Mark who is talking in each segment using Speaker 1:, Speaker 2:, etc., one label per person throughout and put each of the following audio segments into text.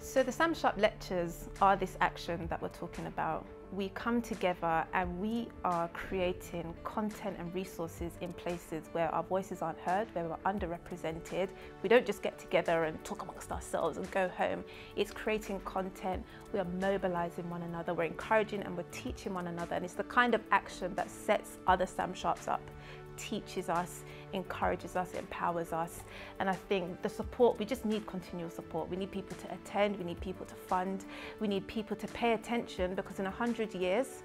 Speaker 1: So the Sam Sharpe lectures are this action that we're talking about. We come together and we are creating content and resources in places where our voices aren't heard, where we're underrepresented. We don't just get together and talk amongst ourselves and go home. It's creating content, we are mobilizing one another, we're encouraging and we're teaching one another and it's the kind of action that sets other Sam Sharpes up teaches us, encourages us, empowers us. And I think the support, we just need continual support. We need people to attend, we need people to fund, we need people to pay attention because in a hundred years,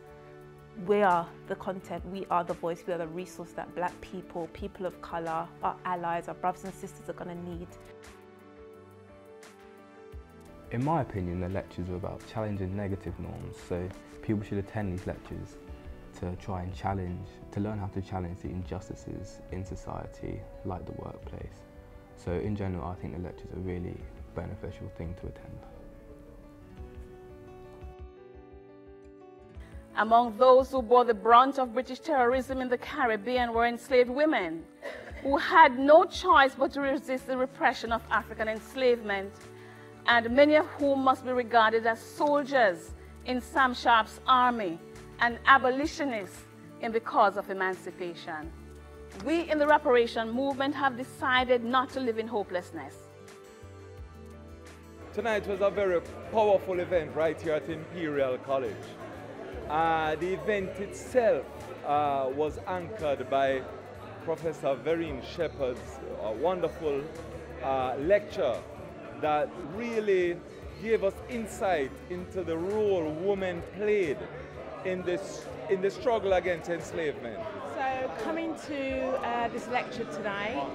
Speaker 1: we are the content, we are the voice, we are the resource that black people, people of colour, our allies, our brothers and sisters are going to need.
Speaker 2: In my opinion, the lectures are about challenging negative norms, so people should attend these lectures to try and challenge, to learn how to challenge the injustices in society, like the workplace. So in general, I think the lectures are a really beneficial thing to attend.
Speaker 3: Among those who bore the brunt of British terrorism in the Caribbean were enslaved women who had no choice but to resist the repression of African enslavement, and many of whom must be regarded as soldiers in Sam Sharpe's army and abolitionists in the cause of emancipation. We in the reparation movement have decided not to live in hopelessness.
Speaker 4: Tonight was a very powerful event right here at Imperial College. Uh, the event itself uh, was anchored by Professor Verene Shepherd's a wonderful uh, lecture that really gave us insight into the role women played in this in the struggle against enslavement?
Speaker 5: So coming to uh, this lecture tonight,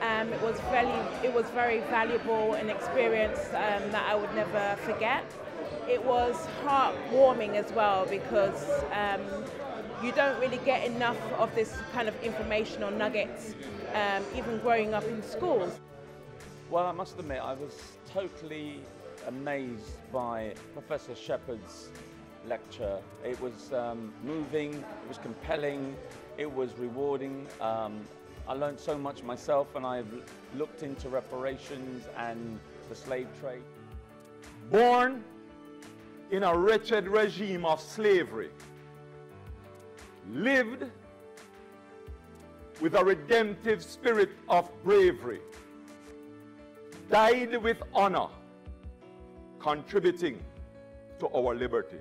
Speaker 5: um, it was very it was very valuable an experience um, that I would never forget. It was heartwarming as well because um, you don't really get enough of this kind of information or nuggets, um, even growing up in schools.
Speaker 6: Well, I must admit, I was totally amazed by Professor Shepherd's lecture. It was um, moving, it was compelling, it was rewarding. Um, I learned so much myself and I've looked into reparations and the slave trade.
Speaker 4: Born in a wretched regime of slavery, lived with a redemptive spirit of bravery, died with honor, contributing to our liberty.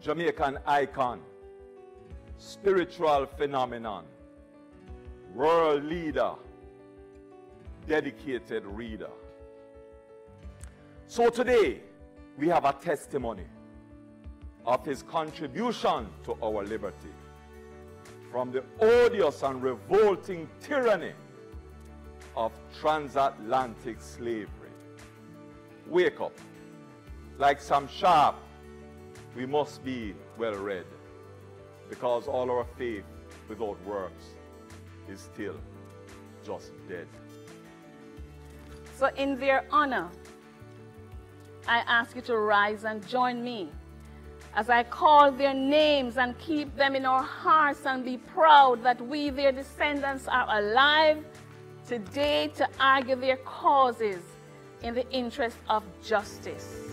Speaker 4: Jamaican icon, spiritual phenomenon, world leader, dedicated reader. So today, we have a testimony of his contribution to our liberty from the odious and revolting tyranny of transatlantic slavery. Wake up. Like Sam Sharpe we must be well read because all our faith without works is still just dead.
Speaker 3: So, in their honor, I ask you to rise and join me as I call their names and keep them in our hearts and be proud that we, their descendants, are alive today to argue their causes in the interest of justice.